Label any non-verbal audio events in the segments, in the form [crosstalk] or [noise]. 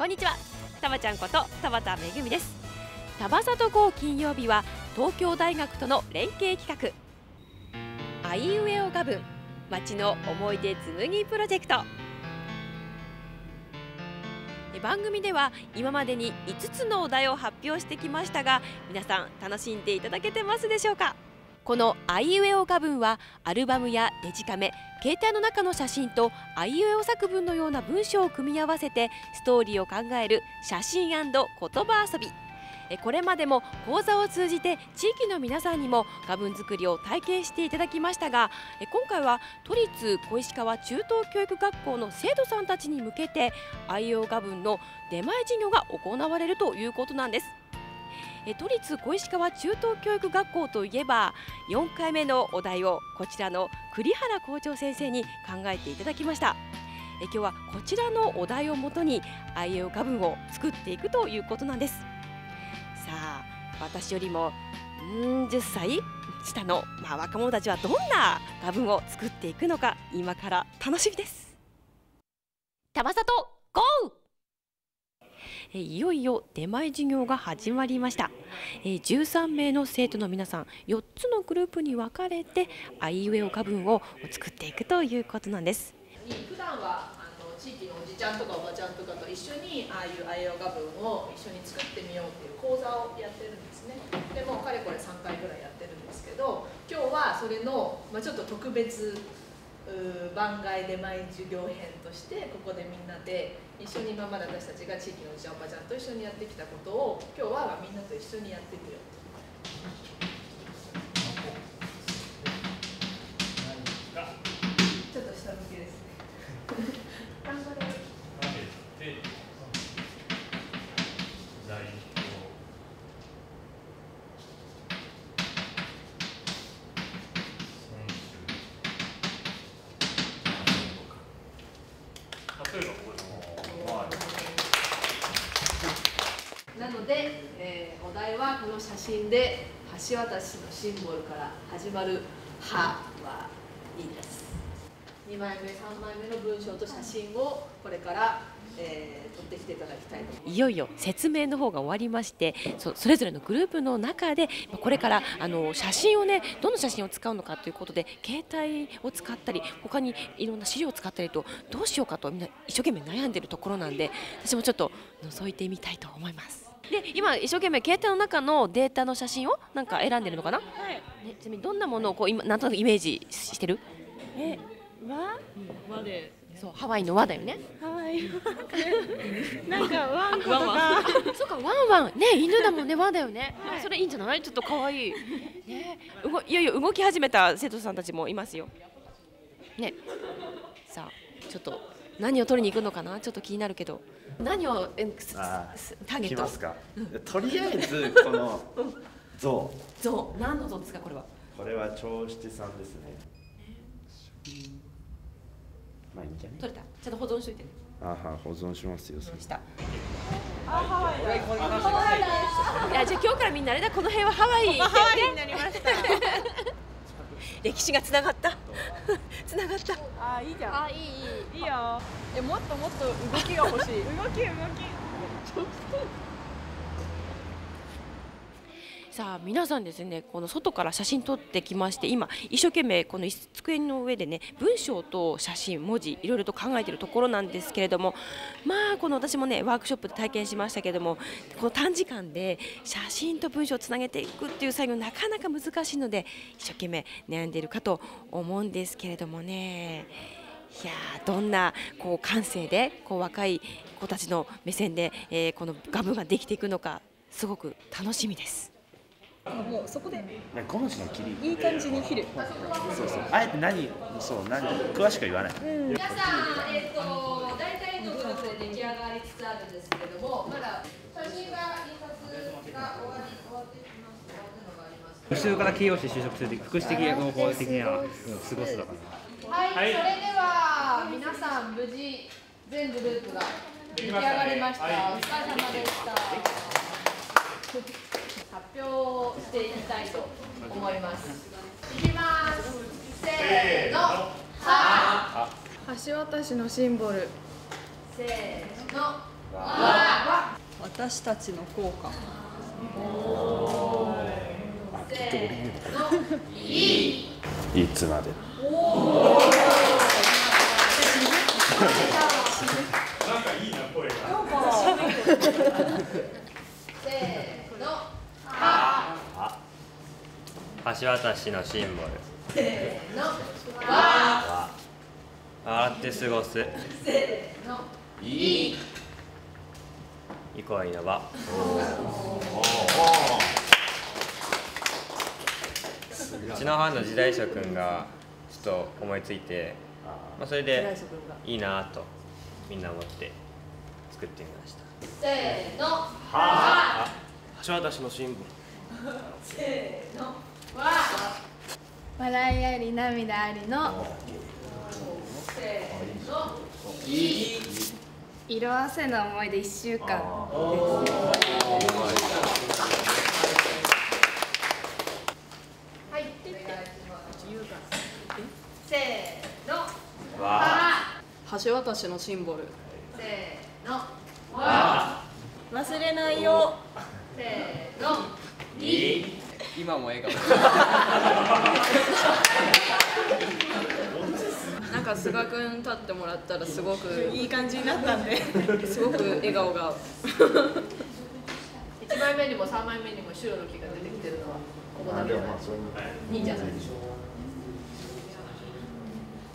こんにちは。たまちゃんこと田畑めぐみです。田バサと号金曜日は東京大学との連携企画。あいうえおがぶん町の思い出紡ぎプロジェクト。番組では今までに5つのお題を発表してきましたが皆さん楽しんでいただけてますでしょうか？このあいうえお歌文はアルバムやデジカメ携帯の中の写真とあいうえお作文のような文章を組み合わせてストーリーを考える写真言葉遊び。これまでも講座を通じて地域の皆さんにも画文作りを体験していただきましたが今回は都立小石川中等教育学校の生徒さんたちに向けて愛用画文の出前授業が行われるということなんです。都立小石川中等教育学校といえば4回目のお題をこちらの栗原校長先生に考えていただきました。え今日はこちらのお題をもとに愛用画文を作っていくということなんです。さあ私よりもん10歳下の、まあ、若者たちはどんな画文を作っていくのか今から楽しみです。玉里ゴー！いよいよ出前授業が始まりました。13名の生徒の皆さん4つのグループに分かれてあいうえお画文を作っていくということなんです。普段は地域のおじちゃんとかおばちゃんとかと一緒にああいうあいお画文を一緒に作ってみようっていう講座をやってるんですね。でもかれこれ3回ぐらいやってるんですけど今日はそれの、まあ、ちょっと特別番外出前授業編としてここでみんなで一緒に今まで私たちが地域のおじちゃんおばちゃんと一緒にやってきたことを今日はみんなと一緒にやってみようと。ので、えー、お題はこの写真で橋渡しのシンボルから始まる「は」はいいです2枚目3枚目の文章と写真をこれからえー、取ってきていただきたいいよいよ説明の方が終わりましてそそれぞれのグループの中でこれからあの写真をねどの写真を使うのかということで携帯を使ったり他にいろんな資料を使ったりとどうしようかとみんな一生懸命悩んでるところなんで私もちょっと覗いてみたいと思います。で今一生懸命携帯の中のデータの写真をなんか選んでるのかな、はい。ね、ちなみにどんなものをこう今なんとなくイメージしてる？え和、うん、和で。そうハワイの和だよね。ハワイ。なんか [laughs] ワンコとか。そうかワンワンね犬だもんね和だよね。はい、それいいんじゃない？ちょっと可愛い。[laughs] ねうごいよいよ動き始めた生徒さんたちもいますよ。ね。さあちょっと何を取りに行くのかな？ちょっと気になるけど。何をえターゲット？ますか。とりあえずこの像。像。何の像ですかこれは？これは長七さんですね。まあいいんじゃね取れた。ちゃんと保存しといてあは保存しますよそした？あハワイいやじゃあ今日からみんなあれだ。この辺はハワイ、ハワイになりました [laughs] 歴史がつながった。[laughs] つながった。あいいじゃん。あいいいい。いいよ。えもっともっと動きが欲しい。[laughs] 動き動きさあ皆さんですねこの外から写真撮ってきまして今一生懸命この机の上でね文章と写真文字いろいろと考えているところなんですけれどもまあこの私もねワークショップで体験しましたけれどもこの短時間で写真と文章をつなげていくっていう作業なかなか難しいので一生懸命悩んでいるかと思うんですけれどもねいやどんなこう感性でこう若い子たちの目線で、えー、この画文ができていくのかすごく楽しみです。もうそこで5文字の切り。いい感じに切る。そうそう。あえて何そう何詳しく言わない、うん、皆さん、えーと、と大体のグループで出来上がりつつあるんですけれどもまだ写真が印刷が終わり終わってきます終わってのがあります。後ろから形容詞就職する福祉的合法的には過ごすだからはい、はい、それでは皆さん無事全グループが出来上がりました、お疲れ様でした発表していきたいと思います。いきます。せーの。は。橋渡しのシンボル。せーの。私たちの効果いつまで [laughs] 橋渡しのシンボル。せーの。わ笑って過ごす。せーの。いい。憩いの場うちの班の時代書くんがちょっと思いついて、まあ、それでいいなとみんな思って作ってみました。橋渡しのシンボル笑いあり涙ありの色あせの思い出1週間。はい。せーの。橋渡しのシンボル。せーの。忘れないよ。せーの今も笑顔。なんか菅君立ってもらったらすごくいい感じになったんで。すごく笑顔が。1枚目にも3枚目にも白の木が出てきてるのはここだけじゃないいいんじゃないでしょ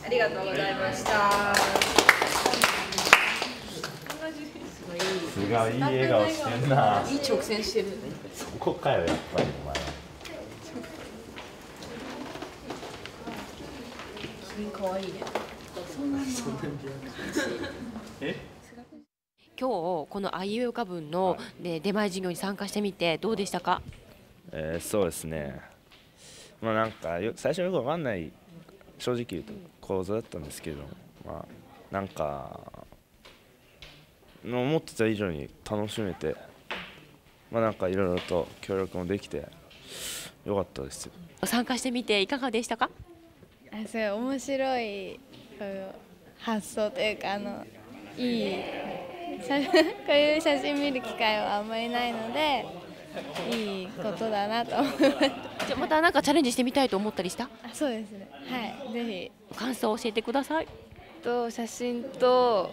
ありがとうございました。すごいいい笑顔してんな。いい直線してるそこかよやっぱりお前今日このあいうえおか文の、ね、出前授業に参加してみてどうでしたか？えーそうですね。まあなんかよ最初よくわかんない正直言うと講座だったんですけどまあなんかの思ってた以上に楽しめてまあなんかいろいろと協力もできてよかったですよ。参加してみていかがでしたか？あすごい面白い発想というかあのいい写 [laughs] こういう写真見る機会はあんまりないのでいいことだなと思いましたじゃあまたなんかチャレンジしてみたいと思ったりした？あそうですね。はいぜひ。感想を教えてください。と写真と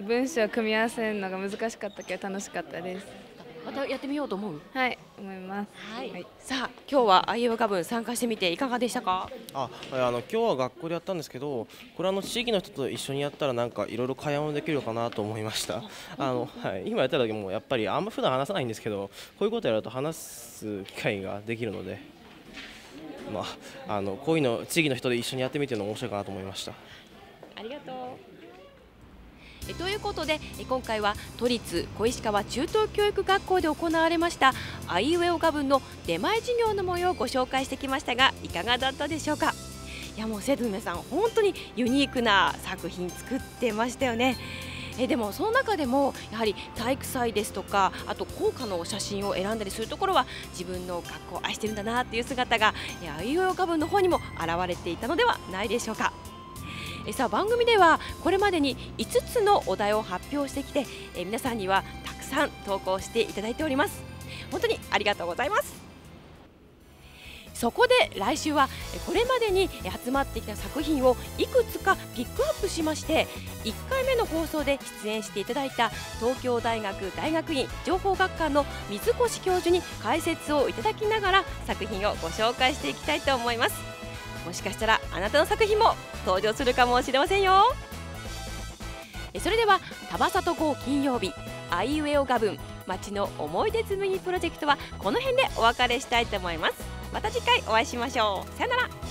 文章を組み合わせるのが難しかったけど楽しかったですまたやってみようと思う？はい思います。はい、さあ今日はあいうえおか文参加してみていかがでしたか？あはいあの今日は学校でやったんですけどこれあの地域の人と一緒にやったらなんかいろいろ会話もできるかなと思いました。[laughs] あの、はい、今やった時もやっぱりあんま普段話さないんですけどこういうことやると話す機会ができるのでまああのこういうの地域の人で一緒にやってみてるの面白いかなと思いました。ありがとうえということでえ今回は都立小石川中等教育学校で行われましたあいうえおが文の出前授業の模様をご紹介してきましたがいかがだったでしょうか？いやもう生徒の皆さん本当にユニークな作品作ってましたよね。えでもその中でもやはり体育祭ですとかあと校歌の写真を選んだりするところは自分の学校を愛してるんだなっていう姿がえあいうえおが文の方にも現れていたのではないでしょうか。えさあ番組ではこれまでに5つのお題を発表してきてえ皆さんにはたくさん投稿していただいております。本当にありがとうございます。そこで来週はえこれまでにえ集まってきた作品をいくつかピックアップしまして1回目の放送で出演していただいた東京大学大学院情報学科の水越教授に解説をいただきながら作品をご紹介していきたいと思います。もしかしたらあなたの作品も登場するかもしれませんよ。えそれでは玉里号金曜日あいうえおが文街の思い出紡ぎプロジェクトはこの辺でお別れしたいと思います。また次回お会いしましょう。さよなら。